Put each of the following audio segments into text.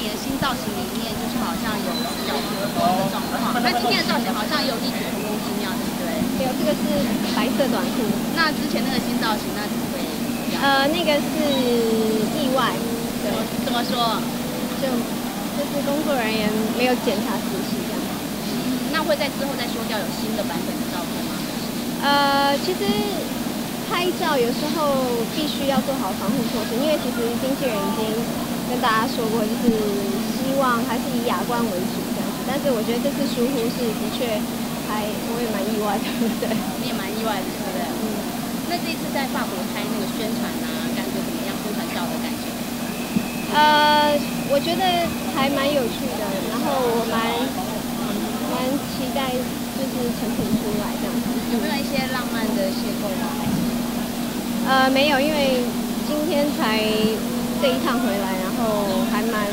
你的新造型里面，就是好像有比较多的状况。那今天的造型好像有立体成功精妙，对不对？没有这个是白色短裤。那之前那个新造型，那呃，那个是意外。怎么怎么说？就就是工作人员没有检查仔细这样。那会在之后再修掉有新的版本的照片吗？呃，其实拍照有时候必须要做好防护措施，因为其实经纪人已经。跟大家说过，就是希望还是以雅观为主这样子。但是我觉得这次疏忽是的确还我也蛮意外的，对。你也蛮意外的，对不对？嗯。那这次在法国拍那个宣传啊，感觉怎么样？宣传照的感觉？呃，我觉得还蛮有趣的，然后我蛮蛮期待就是成品出来这样子。有没有一些浪漫的邂逅吗？呃，没有，因为今天才这一趟回来，然后还蛮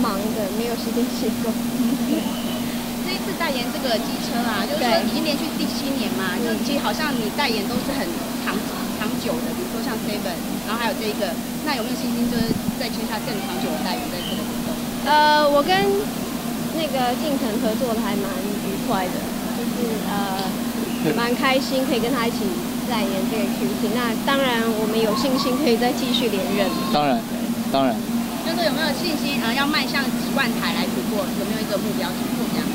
忙的，没有时间写作。这一次代言这个机车啊，就是说已经连续第七年嘛，就其实好像你代言都是很长长久的，比如说像 Seven，然后还有这个，那有没有信心就是再签下更长久的代言在这个活动？呃，我跟那个晋城合作的还蛮愉快的，就是呃 蛮开心可以跟他一起代言这个 QC。那当然我们有信心可以再继续连任。当然，当然。就是有没有信心啊？要迈向几万台来突破？有没有一个目标突破这样？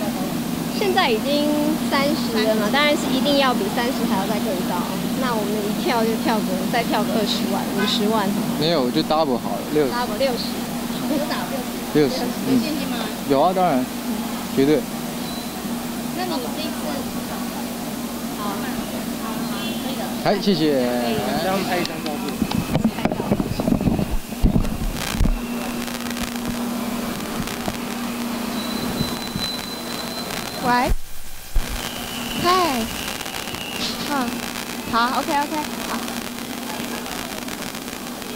现在已经三十了嘛，当然是一定要比三十还要再更高。那我们一跳就跳个再跳个二十万、五十万。没有，就 double 好了，六 double 六十，多少六十？六十，有信心吗？有啊，当然，绝对。那你这一次，好。哎，谢谢。让我们拍一张照片。喂，嗨，嗯，好，OK OK，好，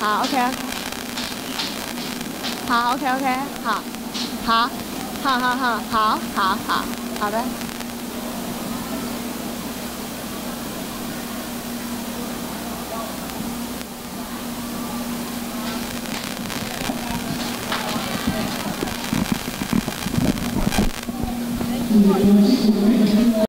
好 OK OK，好 OK OK，好，好，好好好好好好好的。すごい。